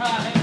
time.